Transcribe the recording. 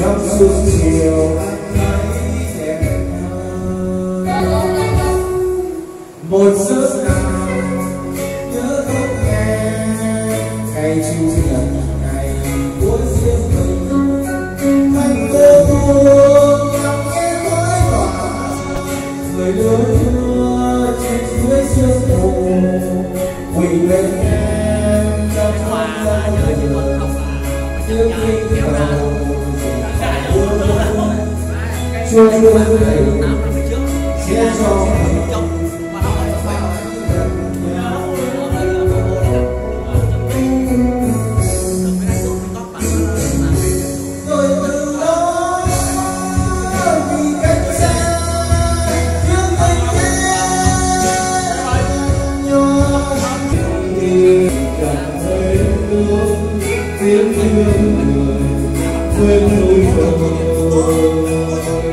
trong sương chiều một giấc nào nhớ không em ngày chủ nhật ngày của riêng mình. Anh cô buồn lòng em mỏi tỏa người đưa đưa trên dưới sương mù. Quỳ bên em trong hoa nhớ như khi nhưng anh em nhỏ thì cảm thấy thương tiếng thương người quên núi đồi quên ta